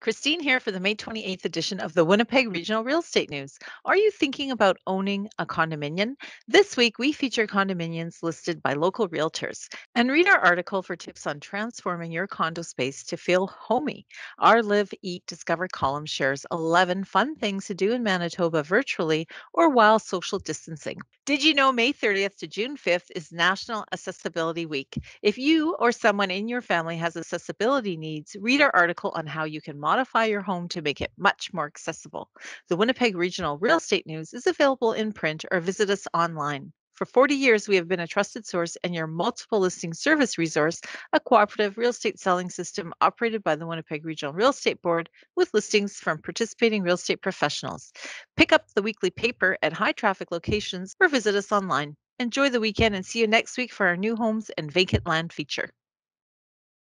Christine here for the May 28th edition of the Winnipeg Regional Real Estate News. Are you thinking about owning a condominium? This week, we feature condominiums listed by local realtors. And read our article for tips on transforming your condo space to feel homey. Our Live, Eat, Discover column shares 11 fun things to do in Manitoba virtually or while social distancing. Did you know May 30th to June 5th is National Accessibility Week? If you or someone in your family has accessibility needs, read our article on how you can modify your home to make it much more accessible. The Winnipeg Regional Real Estate News is available in print or visit us online. For 40 years, we have been a trusted source and your multiple listing service resource, a cooperative real estate selling system operated by the Winnipeg Regional Real Estate Board with listings from participating real estate professionals. Pick up the weekly paper at high traffic locations or visit us online. Enjoy the weekend and see you next week for our new homes and vacant land feature.